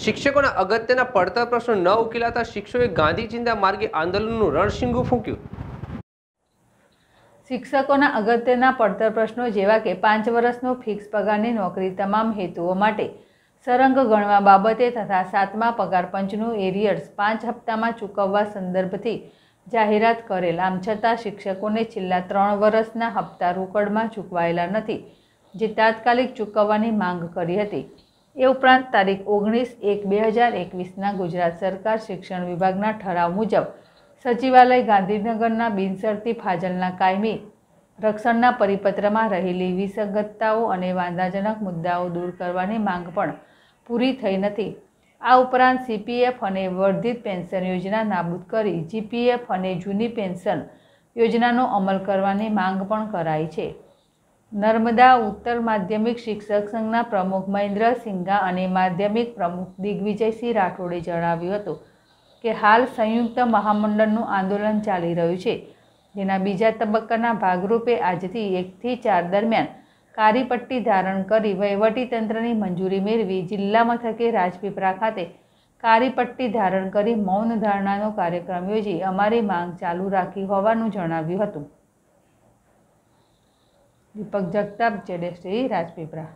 શિક્ષકોના અગત્યના પડતર પ્રશ્નો ન ઉકેલાતા શિક્ષકોએ ગાંધી માર્ગે આંદોલનનું રણશીંગું ફૂંક્યું. શિક્ષકોના અગત્યના પડતર પ્રશ્નો જેવા કે પાંચ વર્ષનો ફિક્સ પગારની નોકરી તમામ હેતુઓ માટે, સરંગ ગણવા બાબતે તથા સાતમા પગાર પંચનું એરિયર્સ પાંચ હપ્તામાં ચૂકવવા સંદર્ભથી જાહેરાત કરેલ, આમ છતાં શિક્ષકોને છેલ્લા ત્રણ વર્ષના હપ્તા રોકડમાં ચૂકવાયેલા નથી, જે તાત્કાલિક ચૂકવવાની માંગ કરી હતી. એ ઉપરાંત તારીખ ઓગણીસ એક બે હજાર એકવીસના ગુજરાત સરકાર શિક્ષણ વિભાગના ઠરાવ મુજબ સચિવાલય ગાંધીનગરના બિનસરતી ફાજલના કાયમી રક્ષણના પરિપત્રમાં રહેલી વિસંગતતાઓ અને વાંધાજનક મુદ્દાઓ દૂર કરવાની માંગ પણ પૂરી થઈ નથી. આ ઉપરાંત સીપીએફ અને વર્ધિત પેન્શન યોજના નાબૂદ કરી જીપીએફ અને જૂની પેન્શન યોજનાનો અમલ કરવાની માંગ પણ કરાઈ છે. નર્મદા ઉત્તર માધ્યમિક શિક્ષક સંઘના પ્રમુખ મહેન્દ્ર સિંઘા અને માધ્યમિક પ્રમુખ દિગ્વિજયસિંહ રાઠોડે જણાવ્યું હતું કે હાલ સંયુક્ત મહામંડળનું આંદોલન ચાલી રહ્યું છે, જેના બીજા તબક્કાના ભાગરૂપે આજથી એકથી ચાર દરમિયાન કારીપટ્ટી ધારણ કરી વહીવટીતંત્રની મંજૂરી મેળવી જિલ્લા મથકે રાજપીપળા ખાતે કારીપટ્ટી ધારણ કરી મૌન ધારણાનો કાર્યક્રમ યોજી અમારી માંગ ચાલુ રાખી હોવાનું જણાવ્યું હતું. દીપક જગતાપ જેડેશ્રી રાજપીપળા.